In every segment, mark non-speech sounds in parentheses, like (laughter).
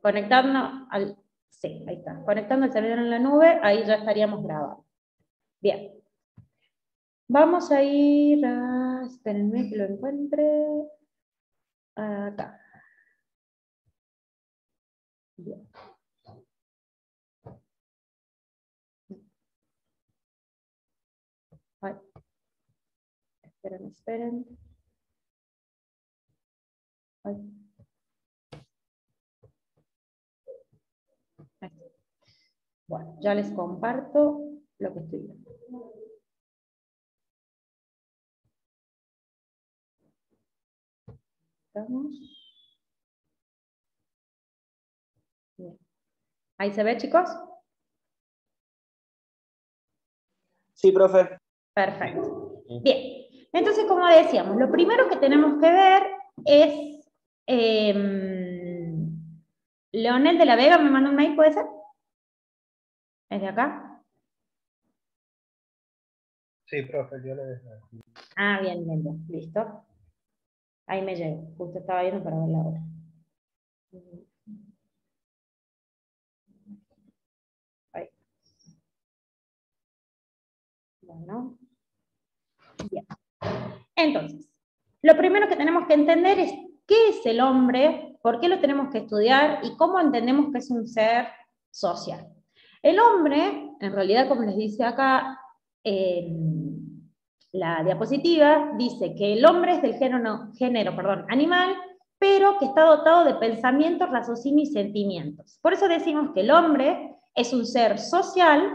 conectando al, sí, ahí está, conectando el servidor en la nube, ahí ya estaríamos grabando. Bien. Vamos a ir a, espérenme que lo encuentre, acá. Bien. Esperen, esperen. Ay. Bueno, ya les comparto lo que estoy viendo. ¿Estamos? Bien. ¿Ahí se ve, chicos? Sí, profe. Perfecto. Bien. Entonces, como decíamos, lo primero que tenemos que ver es... Em, Leonel de la Vega me manda un mail, ¿puede ser? ¿Es de acá? Sí, profe, yo le dejo. Ah, bien, bien, bien, listo. Ahí me llego, justo estaba viendo para ver la hora. Ahí. Bueno. Bien. Entonces, lo primero que tenemos que entender es qué es el hombre, por qué lo tenemos que estudiar y cómo entendemos que es un ser social. El hombre, en realidad, como les dice acá la diapositiva, dice que el hombre es del género, género perdón, animal, pero que está dotado de pensamientos, raciocinio y sentimientos. Por eso decimos que el hombre es un ser social,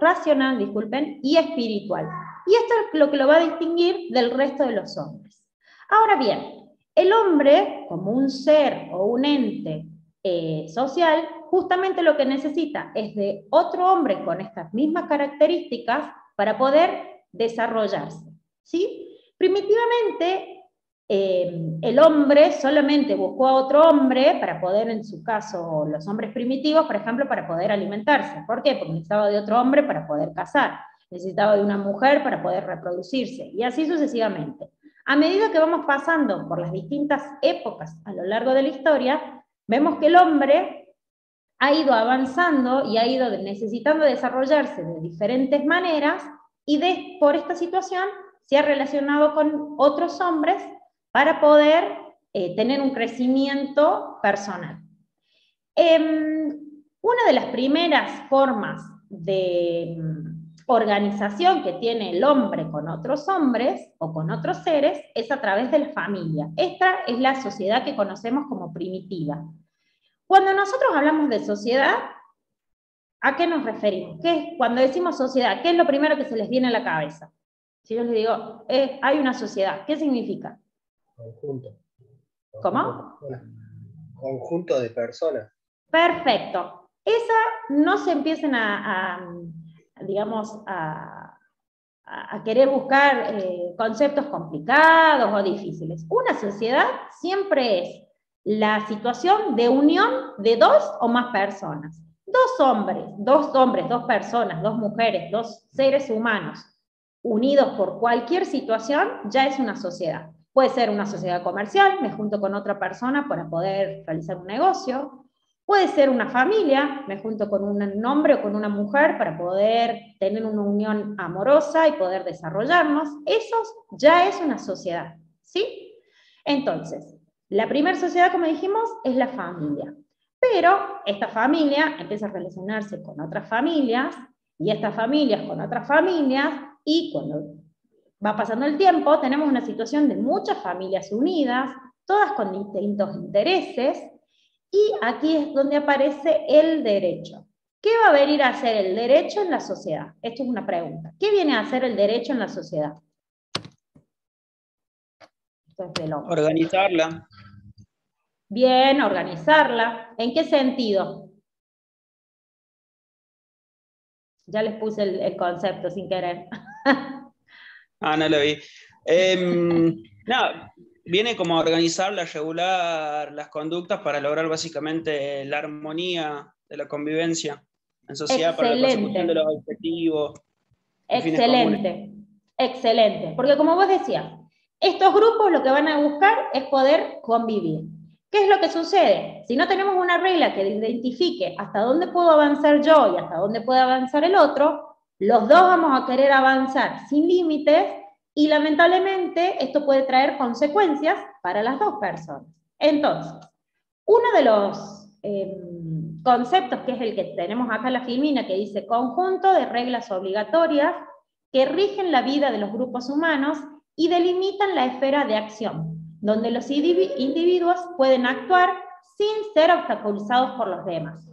racional, disculpen, y espiritual. Y esto es lo que lo va a distinguir del resto de los hombres. Ahora bien, el hombre, como un ser o un ente eh, social, justamente lo que necesita es de otro hombre con estas mismas características para poder desarrollarse. ¿sí? Primitivamente, eh, el hombre solamente buscó a otro hombre para poder, en su caso, los hombres primitivos, por ejemplo, para poder alimentarse. ¿Por qué? Porque necesitaba de otro hombre para poder cazar, necesitaba de una mujer para poder reproducirse, y así sucesivamente. A medida que vamos pasando por las distintas épocas a lo largo de la historia, vemos que el hombre ha ido avanzando y ha ido necesitando desarrollarse de diferentes maneras y de, por esta situación se ha relacionado con otros hombres para poder eh, tener un crecimiento personal. Em, una de las primeras formas de mm, organización que tiene el hombre con otros hombres o con otros seres es a través de la familia. Esta es la sociedad que conocemos como primitiva. Cuando nosotros hablamos de sociedad, ¿a qué nos referimos? ¿Qué cuando decimos sociedad, ¿qué es lo primero que se les viene a la cabeza? Si yo les digo, eh, hay una sociedad, ¿qué significa? Conjunto. ¿Cómo? Conjunto de personas. Perfecto. Esa no se empiecen a, digamos, a, querer buscar eh, conceptos complicados o difíciles. Una sociedad siempre es la situación de unión de dos o más personas. Dos hombres, dos hombres, dos personas, dos mujeres, dos seres humanos unidos por cualquier situación ya es una sociedad. Puede ser una sociedad comercial, me junto con otra persona para poder realizar un negocio. Puede ser una familia, me junto con un hombre o con una mujer para poder tener una unión amorosa y poder desarrollarnos. Eso ya es una sociedad, ¿sí? Entonces, la primera sociedad, como dijimos, es la familia. Pero esta familia empieza a relacionarse con otras familias y estas familias con otras familias y cuando va pasando el tiempo tenemos una situación de muchas familias unidas, todas con distintos intereses y aquí es donde aparece el derecho. ¿Qué va a venir a hacer el derecho en la sociedad? Esto es una pregunta. ¿Qué viene a hacer el derecho en la sociedad? Organizarla. Bien, organizarla. ¿En qué sentido? Ya les puse el, concepto sin querer. (laughs) ah, no lo vi. Em, (laughs) no, viene como a organizarla, regular las conductas para lograr básicamente la armonía de la convivencia en sociedad para la consecución de los objetivos. Excelente, excelente. Porque como vos decías, estos grupos lo que van a buscar es poder convivir. ¿Qué es lo que sucede? Si no tenemos una regla que identifique hasta dónde puedo avanzar yo y hasta dónde puede avanzar el otro, los dos vamos a querer avanzar sin límites y lamentablemente esto puede traer consecuencias para las dos personas. Entonces, uno de los em, conceptos que es el que tenemos acá en la filmina, que dice conjunto de reglas obligatorias que rigen la vida de los grupos humanos y delimitan la esfera de acción, donde los individuos pueden actuar sin ser obstaculizados por los demás.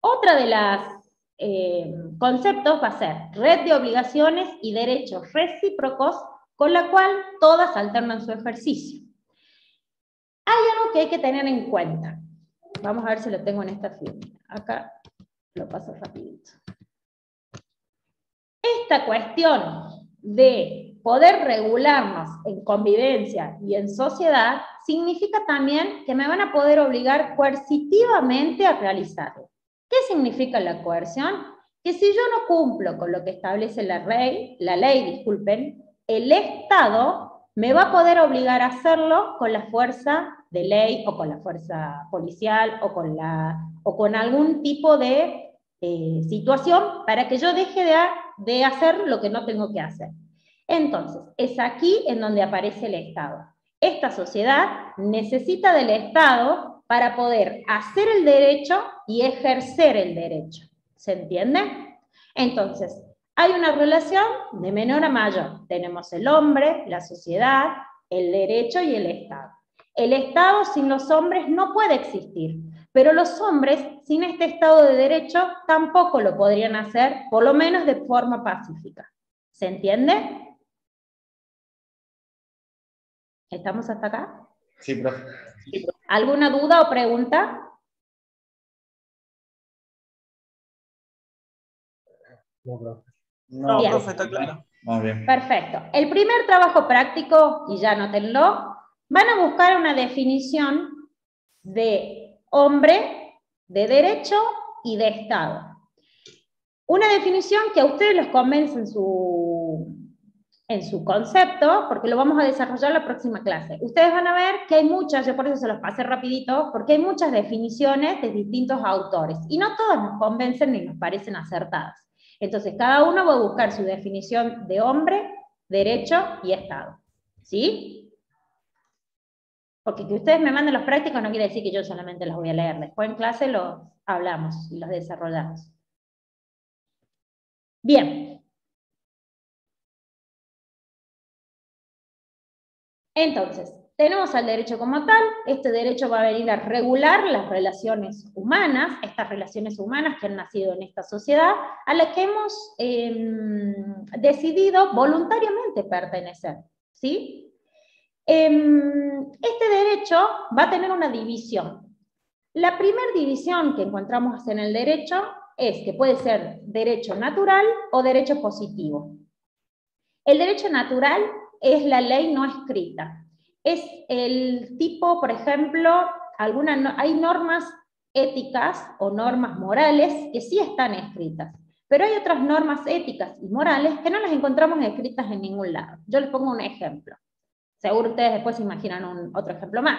Otra de los eh, conceptos va a ser red de obligaciones y derechos recíprocos con la cual todas alternan su ejercicio. Hay algo que hay que tener en cuenta. Vamos a ver si lo tengo en esta firma. Acá lo paso rapidito. Esta cuestión de poder regularnos en convivencia y en sociedad significa también que me van a poder obligar coercitivamente a realizarlo. ¿Qué significa la coerción? Que si yo no cumplo con lo que establece la ley, la ley, disculpen, el Estado me va a poder obligar a hacerlo con la fuerza de ley o con la fuerza policial o con, la, o con algún tipo de eh, situación para que yo deje de, de hacer lo que no tengo que hacer. Entonces, es aquí en donde aparece el Estado. Esta sociedad necesita del Estado para poder hacer el derecho y ejercer el derecho. ¿Se entiende? Entonces, hay una relación de menor a mayor. Tenemos el hombre, la sociedad, el derecho y el Estado. El Estado sin los hombres no puede existir, pero los hombres sin este Estado de derecho tampoco lo podrían hacer, por lo menos de forma pacífica. ¿Se entiende? ¿Estamos hasta acá? Sí, profe. ¿Alguna duda o pregunta? No, profe. No, Bien. profe, está claro. Ah, bien. Perfecto. El primer trabajo práctico, y ya anótenlo, van a buscar una definición de hombre, de derecho y de Estado. Una definición que a ustedes los convence en su, en su concepto, porque lo vamos a desarrollar la próxima clase. Ustedes van a ver que hay muchas, yo por eso se los pasé rapidito, porque hay muchas definiciones de distintos autores, y no todas nos convencen ni nos parecen acertadas. Entonces, cada uno va a buscar su definición de hombre, derecho y Estado. ¿Sí? Porque que ustedes me manden los prácticos no quiere decir que yo solamente los voy a leer. Después en clase los hablamos y los desarrollamos. Bien. Entonces, tenemos al derecho como tal, este derecho va a venir a regular las relaciones humanas, estas relaciones humanas que han nacido en esta sociedad, a la que hemos eh, decidido voluntariamente pertenecer. ¿sí? Eh, este derecho va a tener una división. La primera división que encontramos en el derecho es que puede ser derecho natural o derecho positivo. El derecho natural es la ley no escrita, es el tipo, por ejemplo, alguna, hay normas éticas o normas morales que sí están escritas, pero hay otras normas éticas y morales que no las encontramos escritas en ningún lado. Yo les pongo un ejemplo. Seguro ustedes después se imaginan un, otro ejemplo más.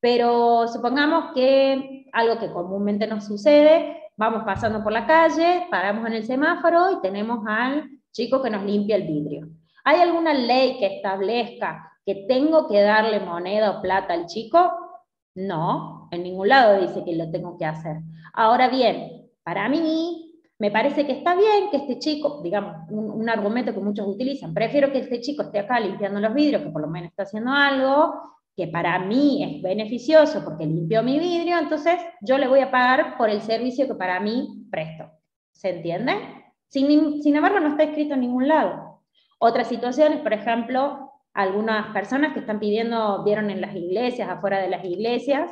Pero supongamos que algo que comúnmente nos sucede, vamos pasando por la calle, paramos en el semáforo y tenemos al chico que nos limpia el vidrio. ¿Hay alguna ley que establezca que tengo que darle moneda o plata al chico? No, en ningún lado dice que lo tengo que hacer. Ahora bien, para mí me parece que está bien que este chico, digamos, un, un, argumento que muchos utilizan, prefiero que este chico esté acá limpiando los vidrios, que por lo menos está haciendo algo, que para mí es beneficioso porque limpió mi vidrio, entonces yo le voy a pagar por el servicio que para mí presto. ¿Se entiende? Sin, sin embargo, no está escrito en ningún lado. Otras situaciones, por ejemplo, algunas personas que están pidiendo, vieron en las iglesias, afuera de las iglesias,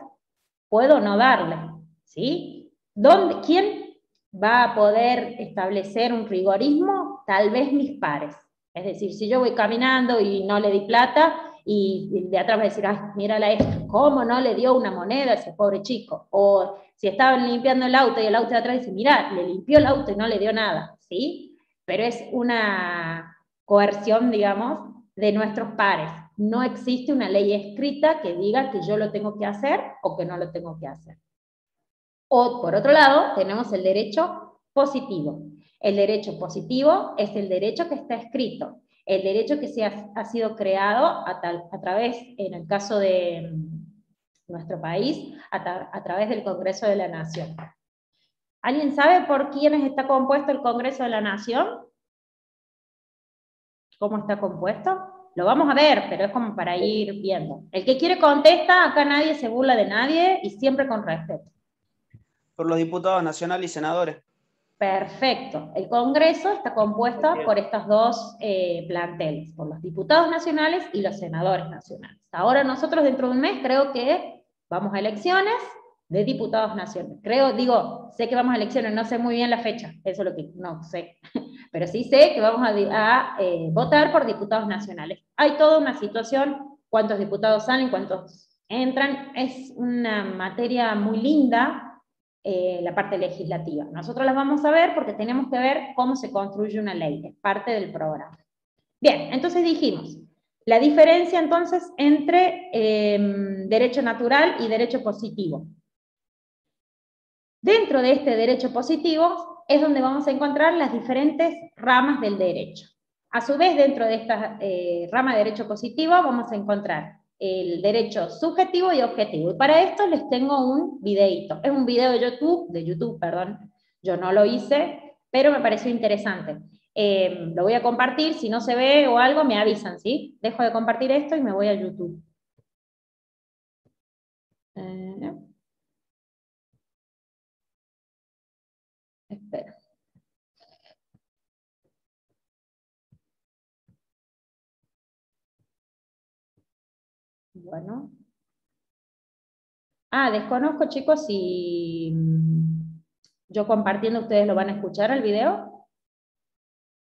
puedo no darle, ¿sí? ¿Dónde, ¿Quién va a poder establecer un rigorismo? Tal vez mis pares. Es decir, si yo voy caminando y no le di plata, y de atrás va a decir, ay, mírala esto, ¿cómo no le dio una moneda a ese pobre chico? O si estaban limpiando el auto y el auto de atrás dice, mira, le limpió el auto y no le dio nada, ¿sí? Pero es una coerción, digamos, de nuestros pares. no existe una ley escrita que diga que yo lo tengo que hacer o que no lo tengo que hacer. O, por otro lado, tenemos el derecho positivo. El derecho positivo es el derecho que está escrito, el derecho que se ha, sido creado a, a, través, en el caso de mm, nuestro país, a, a través del Congreso de la Nación. ¿Alguien sabe por quiénes está compuesto el Congreso de la Nación? ¿Cómo está compuesto? Lo vamos a ver, pero es como para ir viendo. El que quiere contesta, acá nadie se burla de nadie y siempre con respeto. Por los diputados nacionales y senadores. Perfecto. El Congreso está compuesto por estos dos eh, planteles, por los diputados nacionales y los senadores nacionales. Ahora nosotros dentro de un mes creo que vamos a elecciones de diputados nacionales. Creo, digo, sé que vamos a elecciones, no sé muy bien la fecha, eso es lo que no sé, (laughs) pero sí sé que vamos a, eh, votar por diputados nacionales. Hay toda una situación, cuántos diputados salen, cuántos entran, es una materia muy linda eh, la parte legislativa. Nosotros las vamos a ver porque tenemos que ver cómo se construye una ley, es parte del programa. Bien, entonces dijimos, la diferencia entonces entre em, derecho natural y derecho positivo. Dentro de este derecho positivo es donde vamos a encontrar las diferentes ramas del derecho. A su vez, dentro de esta eh, rama de derecho positivo vamos a encontrar el derecho subjetivo y objetivo. Y para esto les tengo un videito. Es un video de YouTube, de YouTube, perdón. Yo no lo hice, pero me pareció interesante. Eh, lo voy a compartir, si no se ve o algo, me avisan, ¿sí? Dejo de compartir esto y me voy a YouTube. Eh, Espera. Bueno. Ah, desconozco chicos si mm, yo compartiendo ustedes lo van a escuchar el video.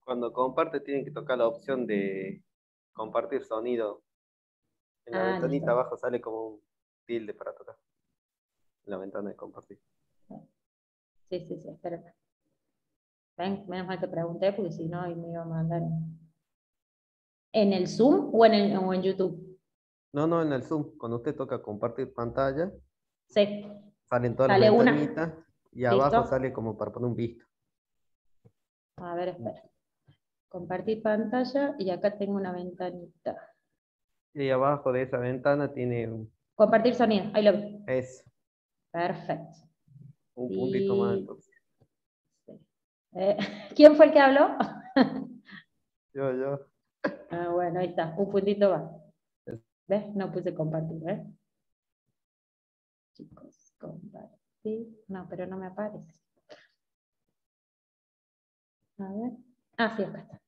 Cuando comparte tienen que tocar la opción de compartir sonido. En la ah, ventanita abajo sale como un tilde para tocar. En la ventana de compartir. Sí, sí, sí, espérate. Ven, menos mal que pregunté, porque si no, me iba a mandar. ¿En el Zoom o en, el, o en YouTube? No, no, en el Zoom. Cuando usted toca compartir pantalla, sí. salen todas las ventanitas y abajo sale como para poner un visto. A ver, espera. Compartir pantalla y acá tengo una ventanita. Y abajo de esa ventana tiene un... Compartir sonido, ahí lo veo. Eso. Perfecto. Un puntito más entonces. Eh, (laughs) ¿Quién fue el que habló? (laughs) yo, yo. Ah, bueno, ahí está, un puntito más. No puse compartir, ¿ves? Chicos, compartir. No, pero no me aparece. A ver. Ah, sí, acá está.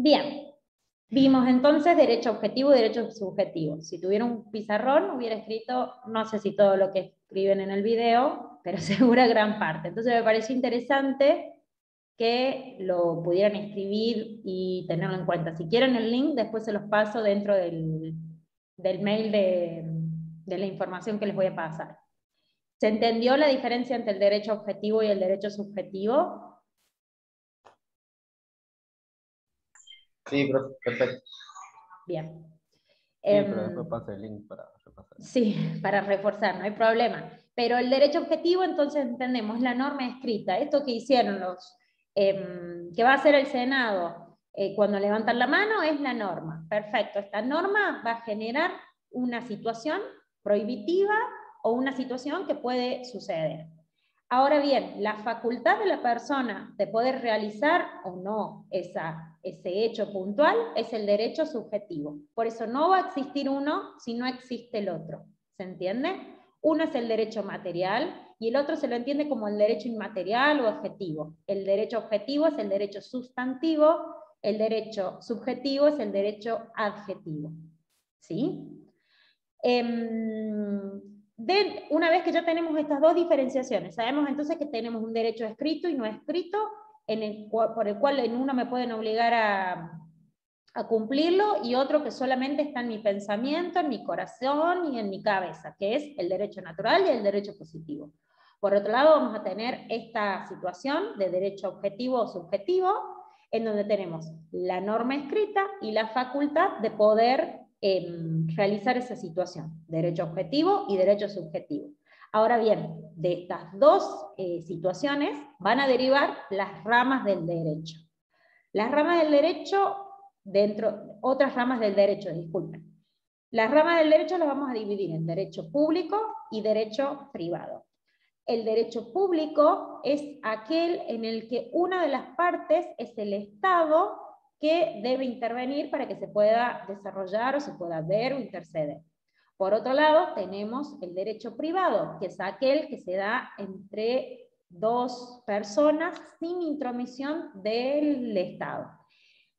Bien, vimos entonces derecho objetivo y derecho subjetivo. Si tuviera un pizarrón, hubiera escrito, no sé si todo lo que escriben en el video, pero (laughs) segura gran parte. Entonces me pareció interesante que lo pudieran escribir y tenerlo en cuenta. Si quieren el link, después se los paso dentro del, mail de, de la información que les voy a pasar. ¿Se entendió la diferencia entre el derecho objetivo y el derecho subjetivo? Sí, perfecto. Bien. Sí, pero em, después pasa el link para repasar. Sí, (laughs) para reforzar, no hay problema. Pero el derecho objetivo, entonces entendemos la norma escrita, esto que hicieron los Em, que va a hacer el Senado eh, cuando levantan la mano es la norma. Perfecto, esta norma va a generar una situación prohibitiva o una situación que puede suceder. Ahora bien, la facultad de la persona de poder realizar o no ese hecho puntual es el derecho subjetivo. Por eso no va a existir uno si no existe el otro. ¿Se entiende? Uno es el derecho material y el otro se lo entiende como el derecho inmaterial o objetivo. El derecho objetivo es el derecho sustantivo, el derecho subjetivo es el derecho adjetivo. ¿Sí? Em, una vez que ya tenemos estas dos diferenciaciones, sabemos entonces que tenemos un derecho escrito y no escrito, en el, por el cual en uno me pueden obligar a, a cumplirlo y otro que solamente está en mi pensamiento, en mi corazón y en mi cabeza, que es el derecho natural y el derecho positivo. Por otro lado, vamos a tener esta situación de derecho objetivo o subjetivo, en donde tenemos la norma escrita y la facultad de poder em, realizar esa situación, derecho objetivo y derecho subjetivo. Ahora bien, de estas dos eh, situaciones van a derivar las ramas del derecho. Las ramas del derecho, dentro, otras ramas del derecho, disculpen. Las ramas del derecho las vamos a dividir en derecho público y derecho privado. El derecho público es aquel en el que una de las partes es el Estado que debe intervenir para que se pueda desarrollar o se pueda ver o interceder. Por otro lado, tenemos el derecho privado, que es aquel que se da entre dos personas sin intromisión del Estado.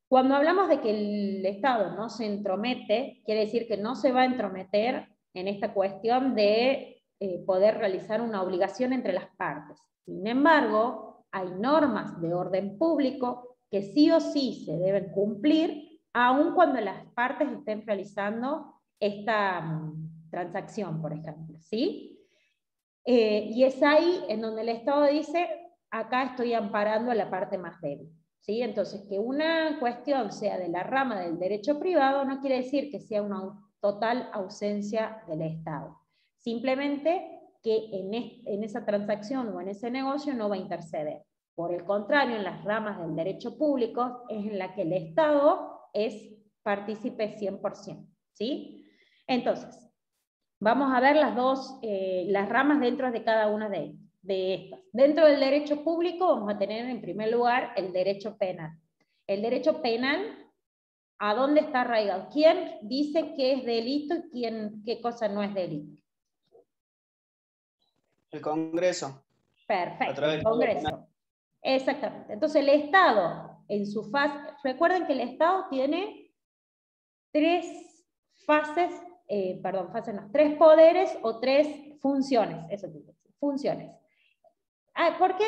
Cuando hablamos de que el Estado no se entromete, quiere decir que no se va a entrometer en esta cuestión de eh, poder realizar una obligación entre las partes. Sin embargo, hay normas de orden público que sí o sí se deben cumplir, aun cuando las partes estén realizando esta mm, transacción, por ejemplo. ¿sí? Eh, y es ahí en donde el Estado dice, acá estoy amparando a la parte más débil. ¿sí? Entonces, que una cuestión sea de la rama del derecho privado no quiere decir que sea una total ausencia del Estado. Simplemente que en, esa transacción o en ese negocio no va a interceder. Por el contrario, en las ramas del derecho público es en la que el Estado es partícipe 100%. ¿sí? Entonces, vamos a ver las dos, eh, las ramas dentro de cada una de, de estas. Dentro del derecho público vamos a tener en primer lugar el derecho penal. El derecho penal, ¿a dónde está arraigado? ¿Quién dice que es delito y quién, qué cosa no es delito? El Congreso. Perfecto, el Congreso. Exactamente. Entonces el Estado, en su fase, recuerden que el Estado tiene tres fases, eh, perdón, fases no, tres poderes o tres funciones, eso funciones. Ah, ¿Por qué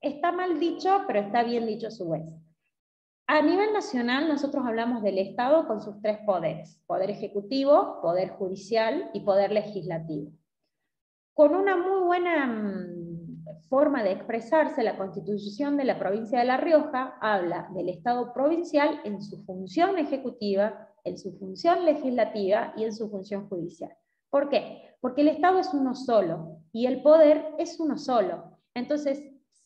está mal dicho, pero está bien dicho a su vez? A nivel nacional nosotros hablamos del Estado con sus tres poderes, poder ejecutivo, poder judicial y poder legislativo. Con una muy buena mm, forma de expresarse, la Constitución de la provincia de La Rioja habla del Estado provincial en su función ejecutiva, en su función legislativa y en su función judicial. ¿Por qué? Porque el Estado es uno solo y el poder es uno solo. Entonces,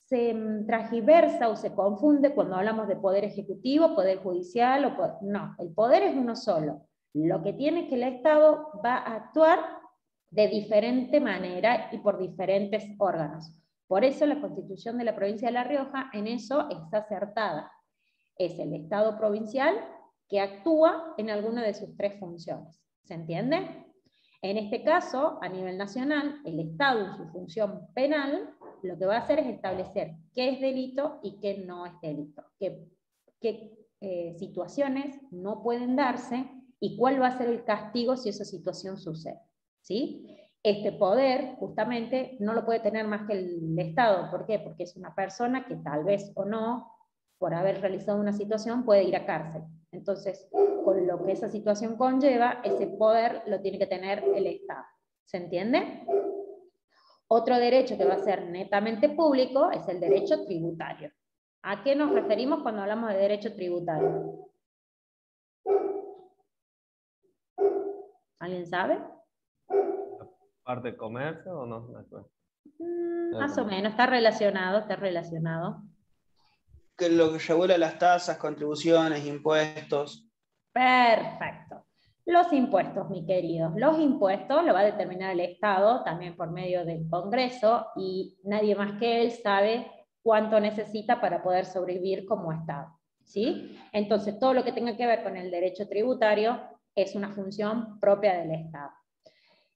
se mm, tragiversa o se confunde cuando hablamos de poder ejecutivo, poder judicial o No, el poder es uno solo. Lo que tiene que el Estado va a actuar de diferente manera y por diferentes órganos. Por eso la constitución de la provincia de La Rioja en eso está acertada. Es el Estado provincial que actúa en alguna de sus tres funciones. ¿Se entiende? En este caso, a nivel nacional, el Estado en su función penal lo que va a hacer es establecer qué es delito y qué no es delito, qué, eh, situaciones no pueden darse y cuál va a ser el castigo si esa situación sucede. ¿sí? Este poder justamente no lo puede tener más que el Estado. ¿Por qué? Porque es una persona que tal vez o no, por haber realizado una situación, puede ir a cárcel. Entonces, con lo que esa situación conlleva, ese poder lo tiene que tener el Estado. ¿Se entiende? Otro derecho que va a ser netamente público es el derecho tributario. ¿A qué nos referimos cuando hablamos de derecho tributario? ¿Alguien sabe? ¿Parte de comercio o no? Mm, más o menos, está relacionado, está relacionado. Que lo que regula las tasas, contribuciones, impuestos. Perfecto. Los impuestos, mi queridos. Los impuestos lo va a determinar el Estado, también por medio del Congreso, y nadie más que él sabe cuánto necesita para poder sobrevivir como Estado. ¿sí? Entonces, todo lo que tenga que ver con el derecho tributario es una función propia del Estado.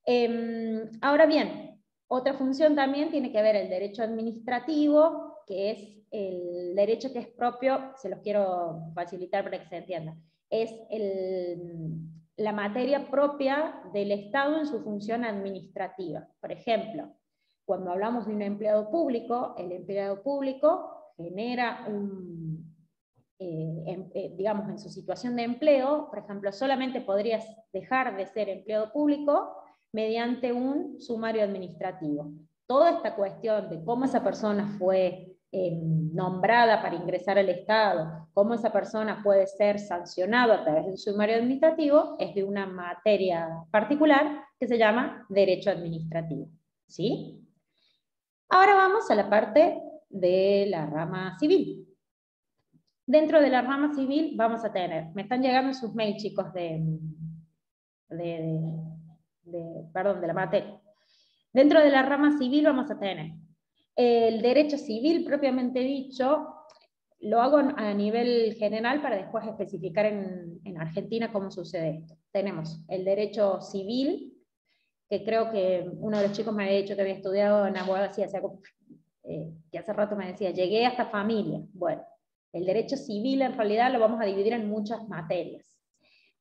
Em, ahora bien, otra función también tiene que ver el derecho administrativo, que es el derecho que es propio, se los quiero facilitar para que se entienda, es la materia propia del Estado en su función administrativa. Por ejemplo, cuando hablamos de un empleado público, el empleado público genera un, eh, eh, digamos, en su situación de empleo, por ejemplo, solamente podrías dejar de ser empleado público mediante un sumario administrativo. Toda esta cuestión de cómo esa persona fue em, nombrada para ingresar al Estado, cómo esa persona puede ser sancionado a través de un sumario administrativo, es de una materia particular que se llama derecho administrativo. ¿Sí? Ahora vamos a la parte de la rama civil. Dentro de la rama civil vamos a tener, me están llegando sus mails chicos de, perdón, de la materia. Dentro de la rama civil vamos a tener el derecho civil propiamente dicho, lo hago a nivel general para después especificar en, en Argentina cómo sucede esto. Tenemos el derecho civil, que creo que uno de los chicos me había dicho que había estudiado en abogacía, eh, que hace rato me decía, llegué hasta familia. Bueno, el derecho civil en realidad lo vamos a dividir en muchas materias.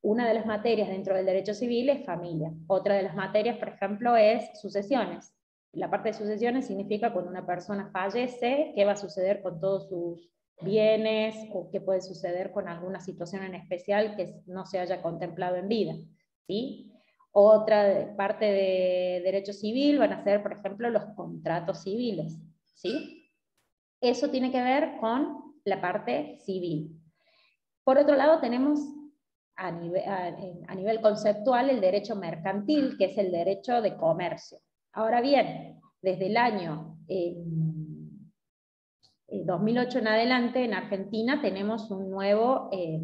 Una de las materias dentro del derecho civil es familia. Otra de las materias, por ejemplo, es sucesiones. La parte de sucesiones significa cuando una persona fallece, qué va a suceder con todos sus bienes o qué puede suceder con alguna situación en especial que no se haya contemplado en vida. ¿sí? Otra parte de derecho civil van a ser, por ejemplo, los contratos civiles. ¿sí? Eso tiene que ver con la parte civil. Por otro lado, tenemos a nivel, conceptual el derecho mercantil, que es el derecho de comercio. Ahora bien, desde el año 2008 en adelante, en Argentina tenemos un nuevo eh,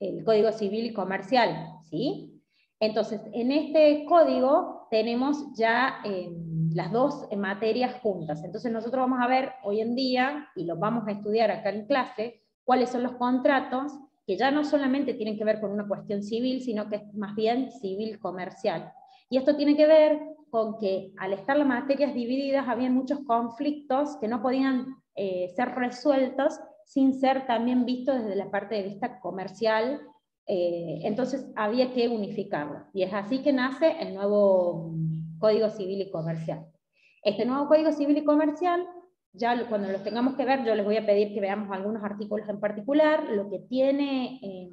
el Código Civil Comercial, ¿sí? Entonces, en este código tenemos ya eh, las dos materias juntas. Entonces, nosotros vamos a ver hoy en día, y lo vamos a estudiar acá en clase, cuáles son los contratos que ya no solamente tienen que ver con una cuestión civil, sino que es más bien civil comercial. Y esto tiene que ver con que al estar las materias divididas, había muchos conflictos que no podían eh, ser resueltos sin ser también vistos desde la parte de vista comercial eh, entonces había que unificarlo. Y es así que nace el nuevo Código Civil y Comercial. Este nuevo Código Civil y Comercial, ya cuando los tengamos que ver, yo les voy a pedir que veamos algunos artículos en particular. Lo que tiene eh,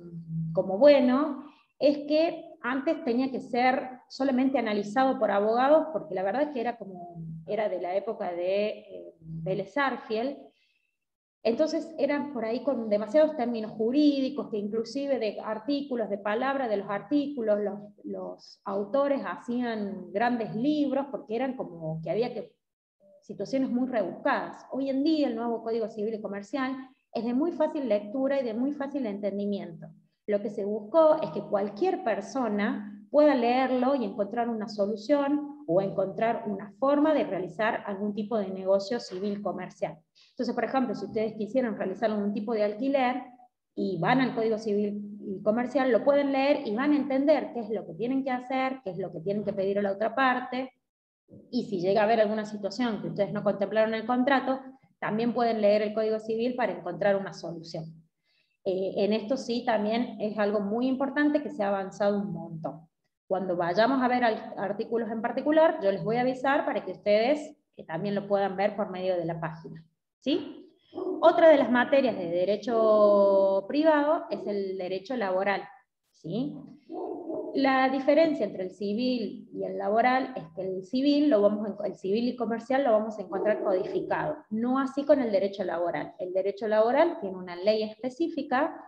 como bueno es que antes tenía que ser solamente analizado por abogados, porque la verdad es que era como era de la época de eh, Vélez Arfiel, entonces eran por ahí con demasiados términos jurídicos, que inclusive de artículos, de palabras de los artículos, los, autores hacían grandes libros porque eran como que había que situaciones muy rebuscadas. Hoy en día el nuevo Código Civil y Comercial es de muy fácil lectura y de muy fácil entendimiento. Lo que se buscó es que cualquier persona pueda leerlo y encontrar una solución o encontrar una forma de realizar algún tipo de negocio civil comercial. Entonces, por ejemplo, si ustedes quisieran realizar algún tipo de alquiler y van al Código Civil y Comercial, lo pueden leer y van a entender qué es lo que tienen que hacer, qué es lo que tienen que pedir a la otra parte, y si llega a haber alguna situación que ustedes no contemplaron en el contrato, también pueden leer el Código Civil para encontrar una solución. Eh, en esto sí también es algo muy importante que se ha avanzado un montón. Cuando vayamos a ver artículos en particular, yo les voy a avisar para que ustedes también lo puedan ver por medio de la página. ¿sí? Otra de las materias de derecho privado es el derecho laboral. ¿sí? La diferencia entre el civil y el laboral es que el civil, lo vamos el civil y comercial lo vamos a encontrar codificado, no así con el derecho laboral. El derecho laboral tiene una ley específica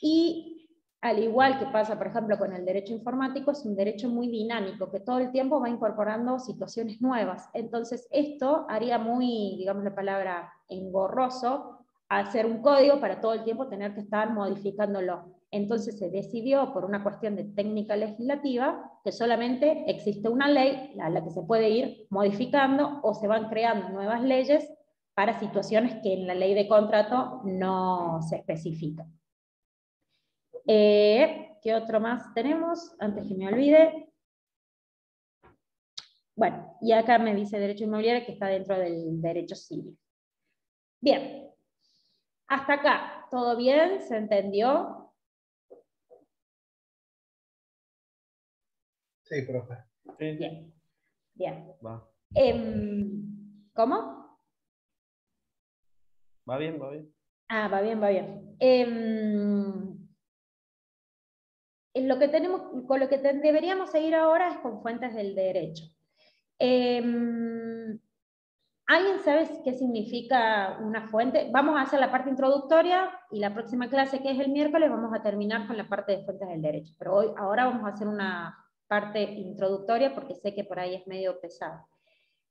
y al igual que pasa, por ejemplo, con el derecho informático, es un derecho muy dinámico, que todo el tiempo va incorporando situaciones nuevas. Entonces, esto haría muy, digamos la palabra, engorroso hacer un código para todo el tiempo tener que estar modificándolo. Entonces se decidió, por una cuestión de técnica legislativa, que solamente existe una ley a la que se puede ir modificando o se van creando nuevas leyes para situaciones que en la ley de contrato no se especifican. Eh, ¿Qué otro más tenemos? Antes que me olvide. Bueno, y acá me dice derecho inmobiliario que está dentro del derecho civil. Bien, hasta acá, ¿todo bien? ¿Se entendió? Sí, profe. Bien, bien. Em, ¿Cómo? Va bien, va bien. Ah, va bien, va bien. Em, lo que tenemos, con lo que deberíamos seguir ahora es con fuentes del derecho. Em, ¿Alguien sabe qué significa una fuente? Vamos a hacer la parte introductoria y la próxima clase, que es el miércoles, vamos a terminar con la parte de fuentes del derecho. Pero hoy, ahora vamos a hacer una parte introductoria porque sé que por ahí es medio pesado.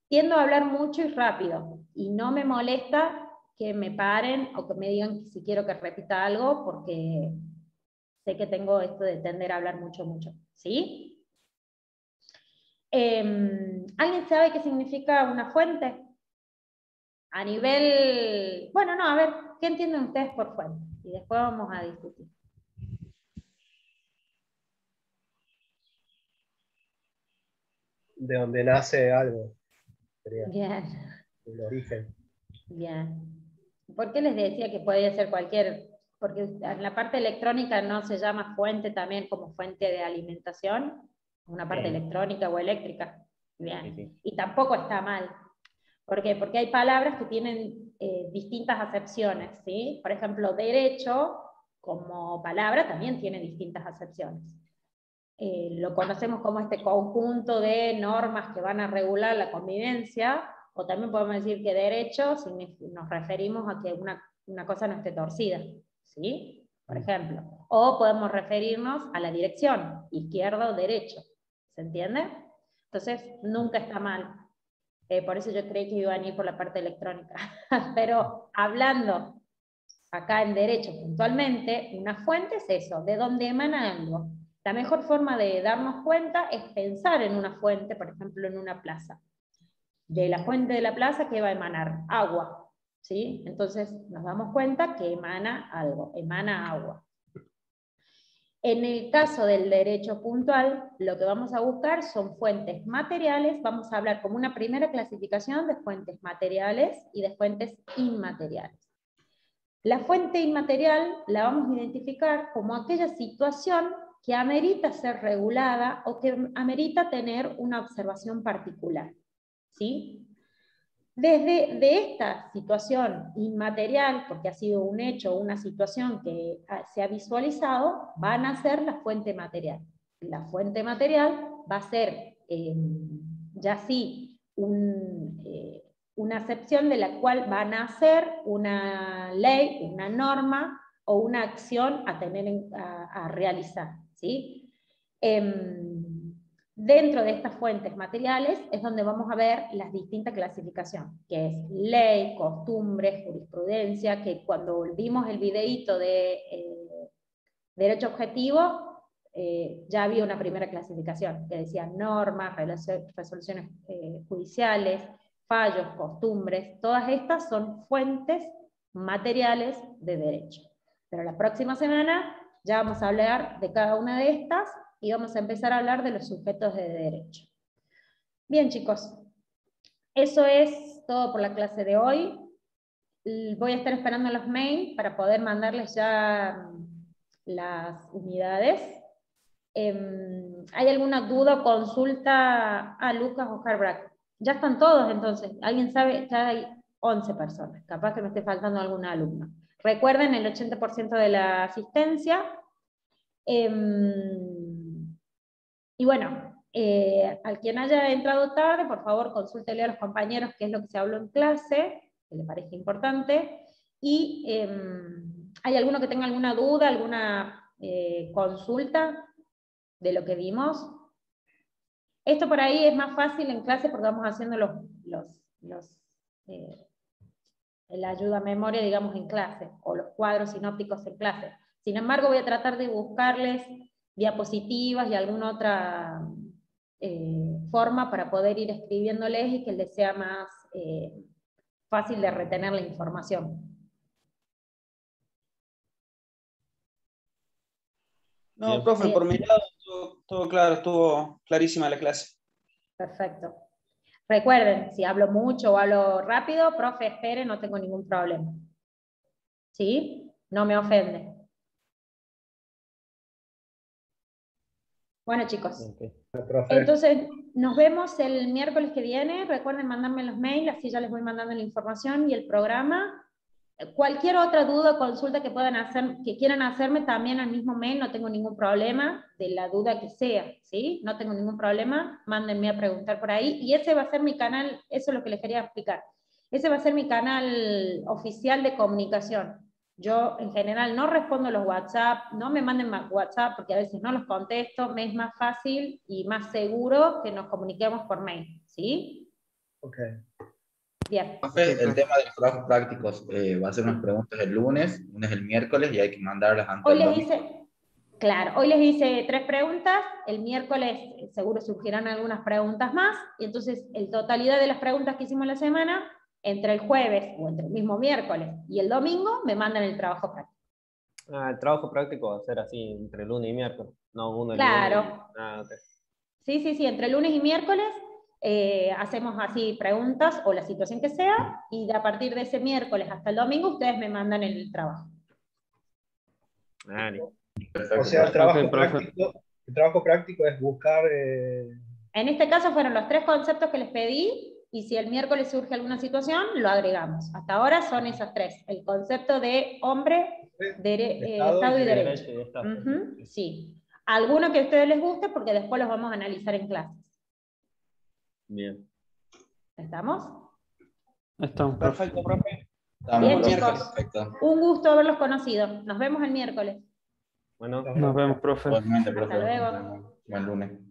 Tiendo a hablar mucho y rápido y no me molesta que me paren o que me digan si quiero que repita algo porque sé que tengo esto de tender a hablar mucho, mucho. ¿Sí? Em, ¿Alguien sabe qué significa una fuente? A nivel, bueno, no, a ver, ¿qué entienden ustedes por fuente? Y después vamos a discutir. De donde nace algo. Bien. El origen. Bien. ¿Por qué les decía que podía ser cualquier, porque en la parte electrónica no se llama fuente también como fuente de alimentación, una parte electrónica o eléctrica? Bien. Y tampoco está mal. ¿Por qué? Porque hay palabras que tienen eh, distintas acepciones, ¿sí? Por ejemplo, derecho como palabra también tiene distintas acepciones. Eh, lo conocemos como este conjunto de normas que van a regular la convivencia, o también podemos decir que derecho nos referimos a que una, una cosa no esté torcida, ¿sí? Por ejemplo. O podemos referirnos a la dirección, izquierda o derecho, ¿se entiende? Entonces, nunca está mal. Eh, por eso yo creí que iban a ir por la parte electrónica. (laughs) Pero hablando acá en derecho puntualmente, una fuente es eso, de dónde emana algo. La mejor forma de darnos cuenta es pensar en una fuente, por ejemplo, en una plaza. De la fuente de la plaza, ¿qué va a emanar? Agua. ¿sí? Entonces nos damos cuenta que emana algo, emana agua. En el caso del derecho puntual, lo que vamos a buscar son fuentes materiales, vamos a hablar como una primera clasificación de fuentes materiales y de fuentes inmateriales. La fuente inmaterial la vamos a identificar como aquella situación que amerita ser regulada o que amerita tener una observación particular. ¿sí? Desde de esta situación inmaterial, porque ha sido un hecho, una situación que se ha visualizado, van a ser la fuente material. La fuente material va a ser em, ya sí eh, una acepción de la cual van a ser una ley, una norma o una acción a, tener a, realizar. ¿Sí? Em, Dentro de estas fuentes materiales es donde vamos a ver las distintas clasificaciones, que es ley, costumbres, jurisprudencia, que cuando vimos el videíto de eh, derecho objetivo, eh, ya había una primera clasificación, que decía normas, resoluciones eh, judiciales, fallos, costumbres, todas estas son fuentes materiales de derecho. Pero la próxima semana ya vamos a hablar de cada una de estas y vamos a empezar a hablar de los sujetos de derecho. Bien chicos, eso es todo por la clase de hoy. voy a estar esperando los mails para poder mandarles ya las unidades. Em, ¿Hay alguna duda o consulta a Lucas o Carbrack? Ya están todos entonces. ¿Alguien sabe? Ya hay 11 personas. Capaz que me esté faltando alguna alumna. Recuerden el 80% de la asistencia. Em, y bueno, eh, al quien haya entrado tarde, por favor consúltele a los compañeros qué es lo que se habló en clase, que le parece importante. Y em, hay alguno que tenga alguna duda, alguna eh, consulta de lo que vimos. Esto por ahí es más fácil en clase porque vamos haciendo los, los, eh, la ayuda a memoria, digamos, en clase, o los cuadros sinópticos en clase. Sin embargo, voy a tratar de buscarles diapositivas y alguna otra eh, forma para poder ir escribiéndoles y que les sea más eh, fácil de retener la información. No, profe, por mi lado todo, claro, estuvo clarísima la clase. Perfecto. Recuerden, si hablo mucho o hablo rápido, profe, espere, no tengo ningún problema. ¿Sí? No me ofende. Bueno, chicos. Entonces, nos vemos el miércoles que viene. Recuerden mandarme los mails, así ya les voy mandando la información y el programa. Cualquier otra duda o consulta que puedan hacer, que quieran hacerme también al mismo mail, no tengo ningún problema de la duda que sea, ¿sí? No tengo ningún problema, mándenme a preguntar por ahí. Y ese va a ser mi canal, eso es lo que les quería explicar. Ese va a ser mi canal oficial de comunicación. Yo en general no respondo los WhatsApp, no me manden más WhatsApp porque a veces no los contesto, me es más fácil y más seguro que nos comuniquemos por mail, ¿sí? Ok. Bien. El tema de los trabajos prácticos eh, va a ser unas preguntas el lunes, lunes el miércoles y hay que mandarlas antes. Hoy les hice, claro, hoy les hice tres preguntas, el miércoles seguro surgirán algunas preguntas más, y entonces el totalidad de las preguntas que hicimos la semana, entre el jueves o entre el mismo miércoles y el domingo, me mandan el trabajo práctico. Ah, el trabajo práctico va a ser así entre lunes y miércoles, no uno Claro. Ah, sí, sí, sí, entre lunes y miércoles eh, hacemos así preguntas o la situación que sea, y a partir de ese miércoles hasta el domingo ustedes me mandan el trabajo. O sea, el trabajo, práctico, el trabajo práctico es buscar... Eh, en este caso fueron los tres conceptos que les pedí, y si el miércoles surge alguna situación, lo agregamos. Hasta ahora son esas tres. El concepto de hombre, eh, Estado, y, derecho. Sí. Alguno que a ustedes les guste, porque después los vamos a analizar en clases. Bien. ¿Estamos? Estamos. Perfecto, profe. Bien, chicos. Un gusto haberlos conocido. Nos vemos el miércoles. Bueno, nos vemos, profe. Hasta luego. Buen lunes.